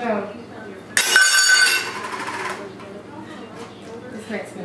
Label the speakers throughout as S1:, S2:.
S1: No. This makes me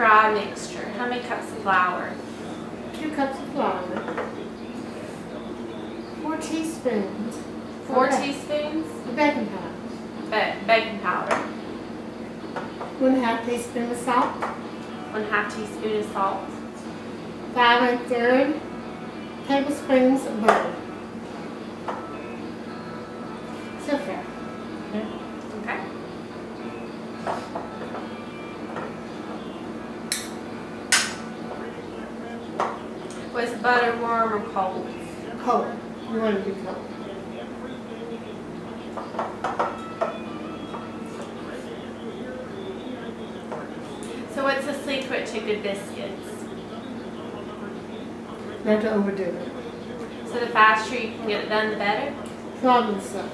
S2: Dry mixture? How many cups of flour?
S1: Two cups of flour. Four teaspoons.
S2: Four
S1: Okay.
S2: teaspoons
S1: of baking powder.
S2: ba- baking powder.
S1: One half teaspoon of salt.
S2: One half teaspoon of salt.
S1: Five and a third tablespoons of butter.
S2: Cold.
S1: You want it to be cold.
S2: So what's the secret to good biscuits?
S1: Not to overdo it.
S2: So the faster you can get it done, the better?
S1: Probably so.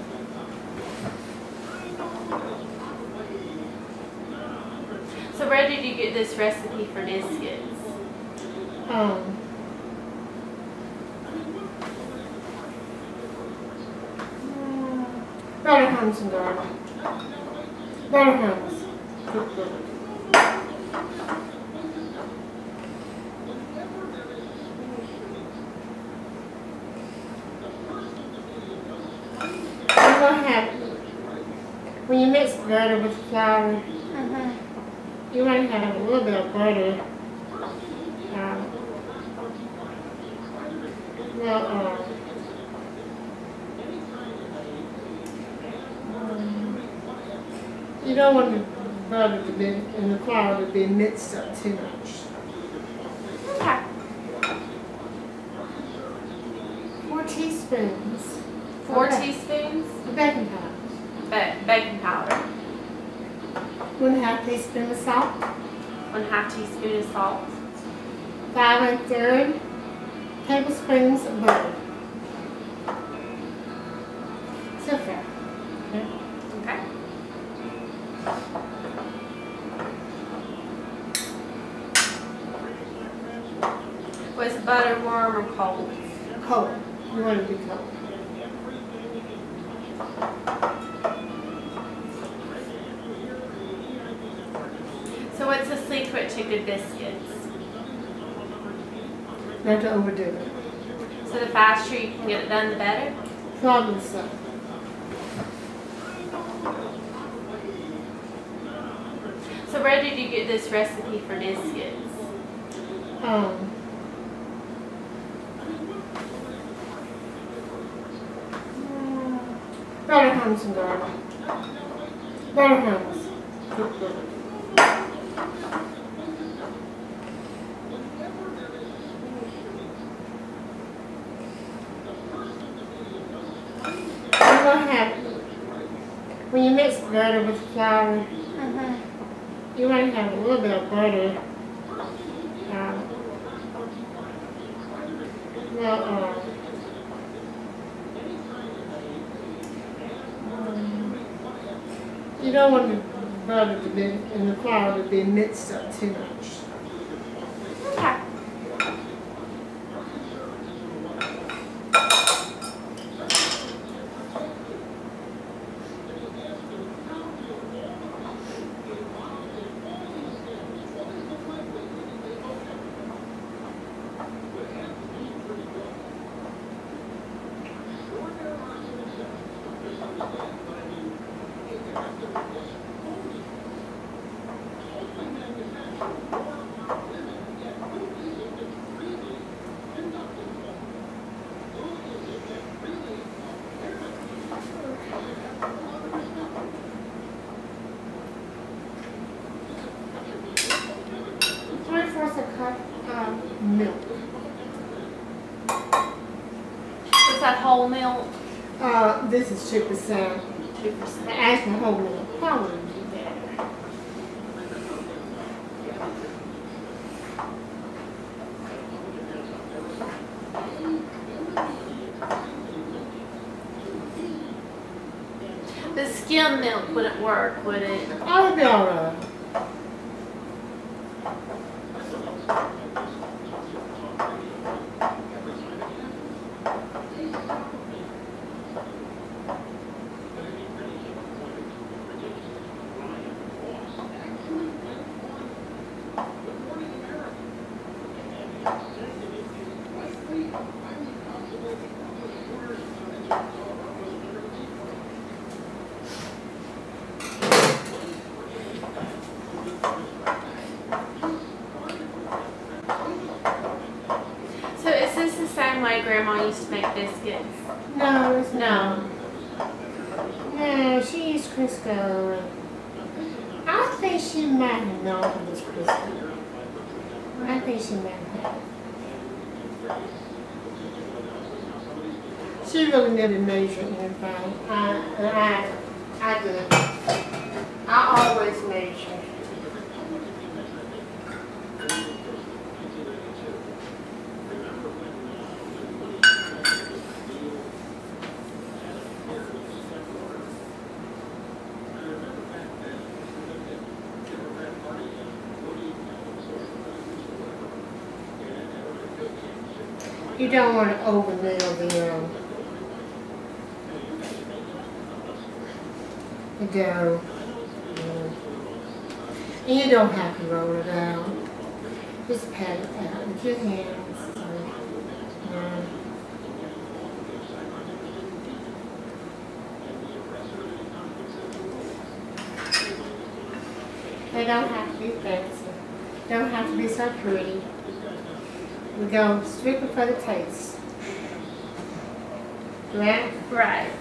S2: So where did you get this recipe for biscuits?
S1: Um, Better and Garden. Better Homes. I'm gonna when you mix butter with flour, you want to have a little bit of butter. Um, well, uh, You don't want the butter to be, and the flour to be mixed up too much. Four teaspoons.
S2: Four
S1: okay.
S2: teaspoons?
S1: Baking powder.
S2: Ba baking powder.
S1: One half teaspoon of salt.
S2: One half teaspoon of salt.
S1: Five and third tablespoons of butter. So fair. Okay.
S2: Is butter, warm, or cold?
S1: Cold. You want it to be cold.
S2: So what's the secret to good biscuits?
S1: Not to overdo it.
S2: So the faster you can get it done, the better?
S1: Probably so.
S2: So where did you get this recipe for biscuits?
S1: Um, Better and Garden. Better Homes. You're gonna when you mix butter with flour,
S2: Mm-hmm.
S1: you want to have a little bit of butter. Um, well, uh, you don't want to be and the flour to be mixed up too much.
S2: Whole milk?
S1: Uh, this is two percent.
S2: Two percent.
S1: Actually, whole milk. Probably would be better.
S2: The skim milk wouldn't work, would it?
S1: I would be alright.
S2: So is this the same way Grandma used to make biscuits?
S1: No, it's
S2: No.
S1: not. No, she used Crisco. I think she might have known it was Crisco. I think she might have. She really never measured anything. I, I did. I always measure. You don't want to overnail the, um, the dough. Mm. And you don't have to roll it out. Just pat it out with your hands. So, yeah. They don't have to be fancy. Don't have to be so pretty. We go strictly for the taste. Right?
S2: Right.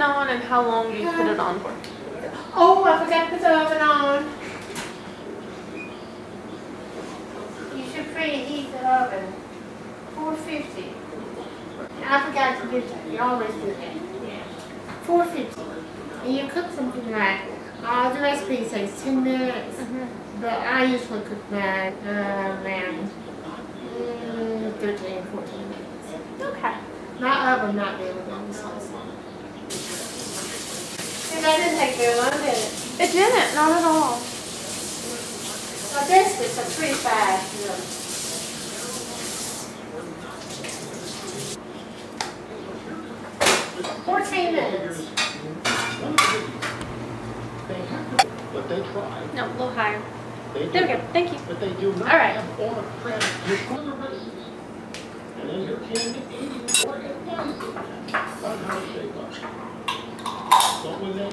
S3: On and how long do you put it on for?
S4: Oh, I forgot to put the oven on. You should preheat the oven. Four fifty. I forgot to do that. You always do that. Yeah. Four fifty. And you cook something like, uh, the recipe says ten minutes, but I usually cook that uh, around mm, 13, 14 minutes.
S3: Okay.
S4: My oven not really long, so. And that didn't take very long, did it?
S3: It didn't, not at all.
S4: Well, biscuits are pretty fast, you know. Fourteen minutes.
S1: They have to, but they try.
S3: No, a little higher.
S1: They
S3: There we go. Thank you.
S1: But they do not
S3: All right.
S1: have on a press your corner basis. And then you're ten to eighty or at one. That's how they go. But when they